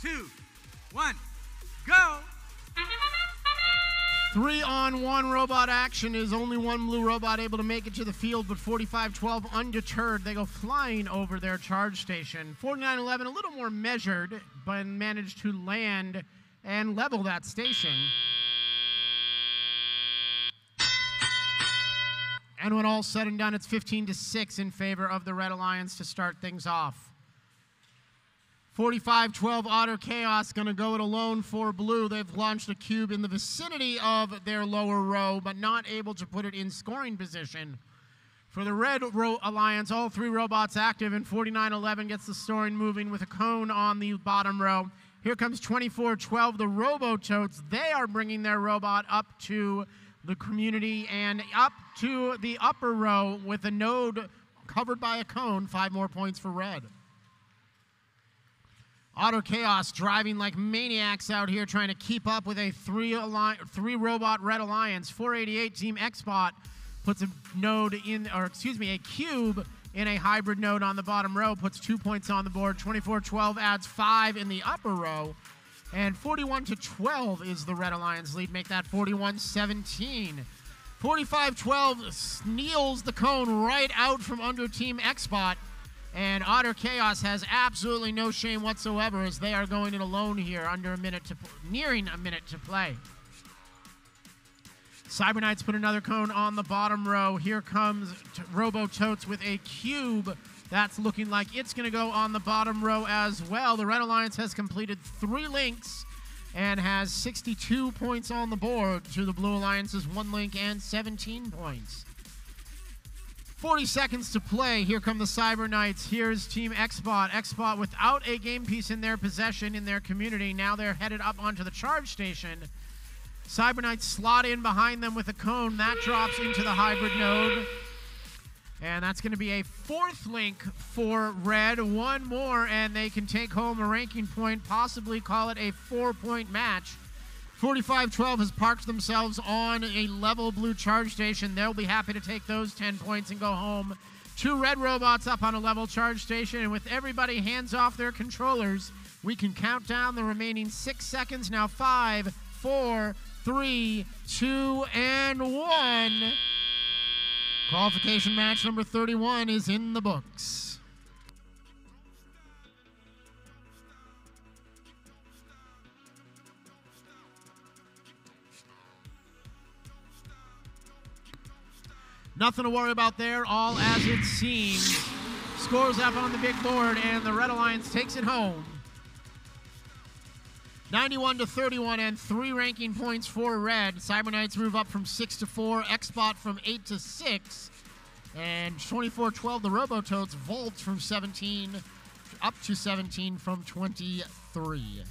two, one, go! Three on one robot action is only one blue robot able to make it to the field, but 45 12 undeterred. They go flying over their charge station. 49 11, a little more measured, but managed to land and level that station. And when all said and done, it's 15 to 6 in favor of the Red Alliance to start things off. 45-12 Otter Chaos going to go it alone for blue. They've launched a cube in the vicinity of their lower row, but not able to put it in scoring position. For the red row alliance, all three robots active, and 49-11 gets the scoring moving with a cone on the bottom row. Here comes 24-12, the Robototes. They are bringing their robot up to the community and up to the upper row with a node covered by a cone. Five more points for red. Otter Chaos driving like maniacs out here trying to keep up with a three, three robot red alliance. 488 Team Xbot puts a node in, or excuse me, a cube in a hybrid node on the bottom row, puts two points on the board. 24-12 adds five in the upper row. And 41 to 12 is the Red Alliance lead. Make that 41 17. 45 12 steals the cone right out from under Team Xbot. And Otter Chaos has absolutely no shame whatsoever as they are going it alone here under a minute to nearing a minute to play. Cyber Knights put another cone on the bottom row. Here comes Robototes with a cube. That's looking like it's going to go on the bottom row as well. The Red Alliance has completed three links and has 62 points on the board to the Blue Alliance's one link and 17 points. 40 seconds to play. Here come the Cyber Knights. Here's Team Xbot. Xbot without a game piece in their possession in their community. Now they're headed up onto the charge station. Cyber Knights slot in behind them with a cone. That drops into the hybrid node. And that's going to be a fourth link for Red. One more, and they can take home a ranking point, possibly call it a four point match. 45-12 has parked themselves on a level blue charge station. They'll be happy to take those 10 points and go home. Two red robots up on a level charge station, and with everybody hands off their controllers, we can count down the remaining six seconds. Now five, four, three, two, and one. Qualification match number 31 is in the books. Nothing to worry about there, all as it seems. Scores up on the big board, and the Red Alliance takes it home. 91 to 31 and three ranking points for Red. Cyber Knights move up from 6 to 4, Xbot from 8 to 6. And 24 12, the Robototes vault from 17 up to 17 from 23.